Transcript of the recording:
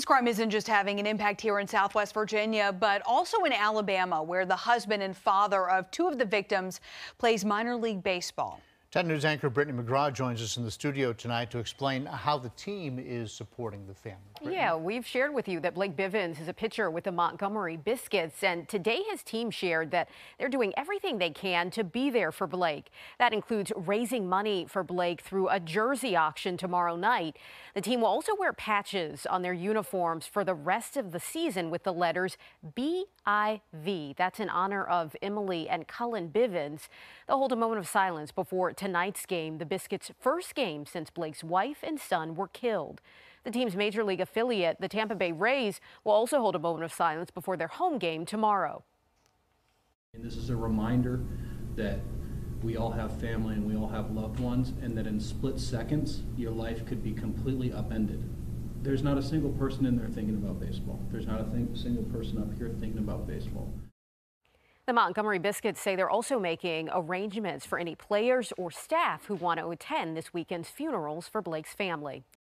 This crime isn't just having an impact here in Southwest Virginia, but also in Alabama, where the husband and father of two of the victims plays minor league baseball. 10 News anchor Brittany McGraw joins us in the studio tonight to explain how the team is supporting the family. Brittany. Yeah, we've shared with you that Blake Bivens is a pitcher with the Montgomery Biscuits, and today his team shared that they're doing everything they can to be there for Blake. That includes raising money for Blake through a jersey auction tomorrow night. The team will also wear patches on their uniforms for the rest of the season with the letters BIV. That's in honor of Emily and Cullen Bivens. They'll hold a moment of silence before tonight's game, the Biscuits' first game since Blake's wife and son were killed. The team's major league affiliate, the Tampa Bay Rays, will also hold a moment of silence before their home game tomorrow. And this is a reminder that we all have family and we all have loved ones, and that in split seconds, your life could be completely upended. There's not a single person in there thinking about baseball. There's not a single person up here thinking about baseball. The Montgomery Biscuits say they're also making arrangements for any players or staff who want to attend this weekend's funerals for Blake's family.